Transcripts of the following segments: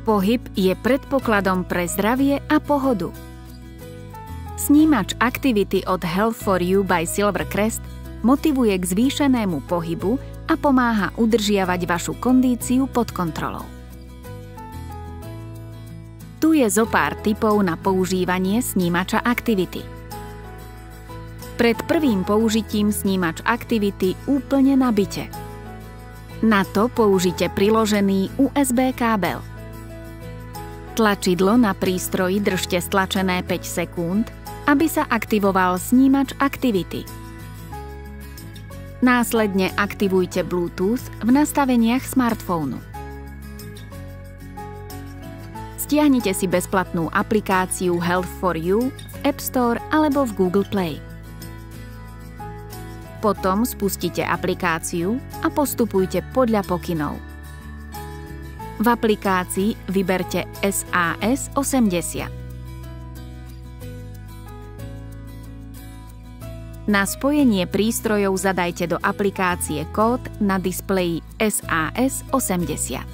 Pohyb je predpokladom pre zdravie a pohodu. Snímač aktivity od Health for You by Silvercrest motivuje k zvýšenému pohybu a pomáha udržiavať vašu kondíciu pod kontrolou. Tu je zo pár tipov na používanie snímača aktivity. Pred prvým použitím snímač aktivity úplne nabite. Na to použite priložený USB kábel. Tlačidlo na prístroji držte stlačené 5 sekúnd, aby sa aktivoval snímač aktivity. Následne aktivujte Bluetooth v nastaveniach smartfónu. Stiahnite si bezplatnú aplikáciu Health for You v App Store alebo v Google Play. Potom spustite aplikáciu a postupujte podľa pokynov. V aplikácii vyberte SAS 80. Na spojenie prístrojov zadajte do aplikácie kód na displeji SAS 80.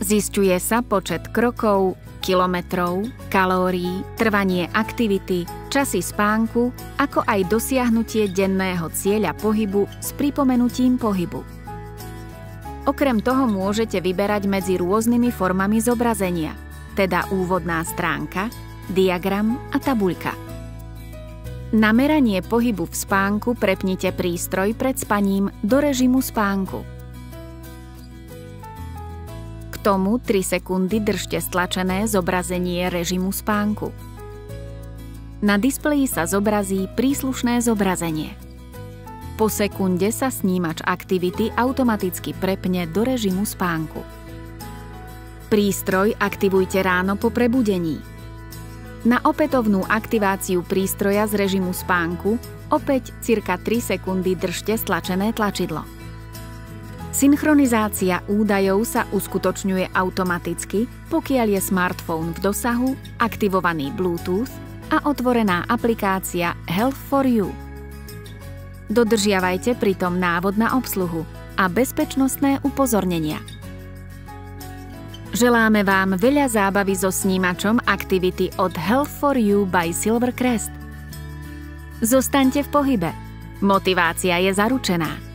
Zisťuje sa počet krokov, kilometrov, kalórií, trvanie aktivity, časy spánku, ako aj dosiahnutie denného cieľa pohybu s pripomenutím pohybu. Okrem toho môžete vyberať medzi rôznymi formami zobrazenia, teda úvodná stránka, diagram a tabuľka. Na meranie pohybu v spánku prepnite prístroj pred spaním do režimu spánku tomu 3 sekundy držte stlačené zobrazenie režimu spánku. Na displeji sa zobrazí príslušné zobrazenie. Po sekunde sa snímač aktivity automaticky prepne do režimu spánku. Prístroj aktivujte ráno po prebudení. Na opätovnú aktiváciu prístroja z režimu spánku opäť cirka 3 sekundy držte stlačené tlačidlo. Synchronizácia údajov sa uskutočňuje automaticky, pokiaľ je smartfón v dosahu, aktivovaný Bluetooth a otvorená aplikácia Health for You. Dodržiavajte pritom návod na obsluhu a bezpečnostné upozornenia. Želáme vám veľa zábavy so snímačom aktivity od Health for You by Silvercrest. Zostaňte v pohybe. Motivácia je zaručená.